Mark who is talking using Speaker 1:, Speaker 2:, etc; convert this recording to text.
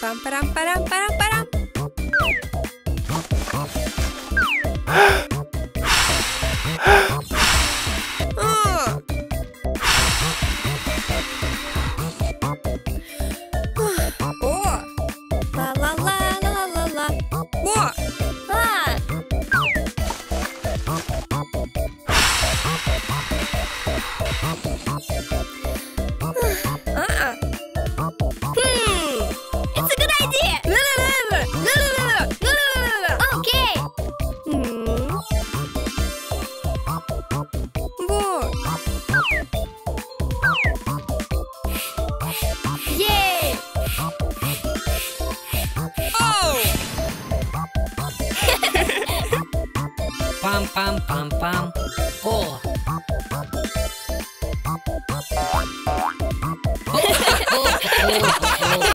Speaker 1: Pam, param, param, param, param. Ah. О!
Speaker 2: Ла-ла-ла-ла-ла-ла.
Speaker 1: О!
Speaker 2: А,
Speaker 1: А!
Speaker 2: Hmm.
Speaker 1: Yay! Oh!
Speaker 2: pam
Speaker 1: pam
Speaker 3: pam pam. Oh. oh. oh.